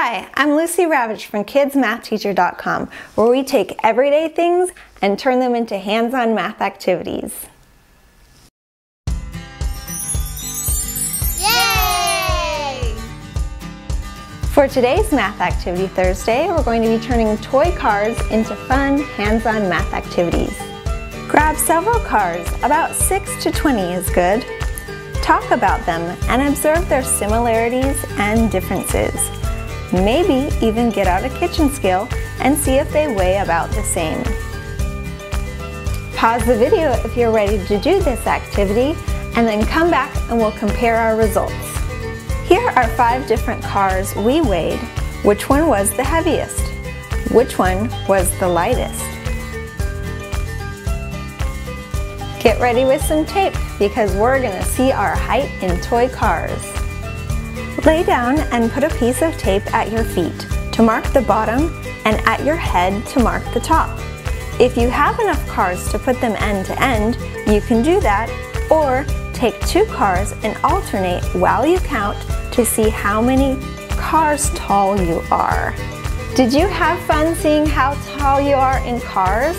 Hi, I'm Lucy Ravitch from KidsMathTeacher.com, where we take everyday things and turn them into hands-on math activities. Yay! For today's Math Activity Thursday, we're going to be turning toy cars into fun, hands-on math activities. Grab several cars, about 6 to 20 is good. Talk about them and observe their similarities and differences. Maybe even get out a kitchen scale and see if they weigh about the same. Pause the video if you're ready to do this activity and then come back and we'll compare our results. Here are five different cars we weighed. Which one was the heaviest? Which one was the lightest? Get ready with some tape because we're gonna see our height in toy cars. Lay down and put a piece of tape at your feet to mark the bottom and at your head to mark the top. If you have enough cars to put them end to end, you can do that, or take two cars and alternate while you count to see how many cars tall you are. Did you have fun seeing how tall you are in cars?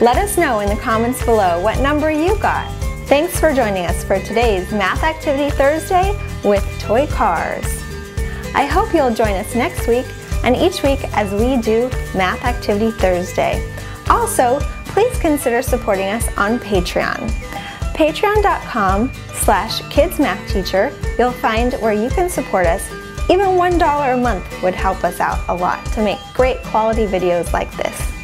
Let us know in the comments below what number you got. Thanks for joining us for today's Math Activity Thursday with toy cars. I hope you'll join us next week and each week as we do Math Activity Thursday. Also, please consider supporting us on Patreon. Patreon.com slash kidsmathteacher, you'll find where you can support us. Even $1 a month would help us out a lot to make great quality videos like this.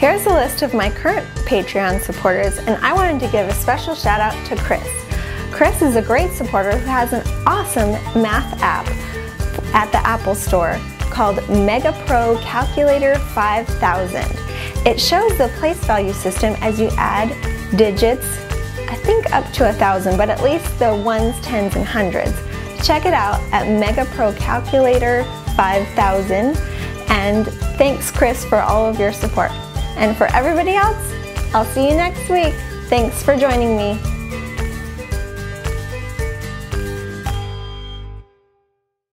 Here's a list of my current Patreon supporters and I wanted to give a special shout out to Chris. Chris is a great supporter who has an awesome math app at the Apple Store called Mega Pro Calculator 5000. It shows the place value system as you add digits, I think up to a thousand, but at least the ones, tens, and hundreds. Check it out at Mega Pro Calculator 5000 and thanks Chris for all of your support. And for everybody else, I'll see you next week. Thanks for joining me.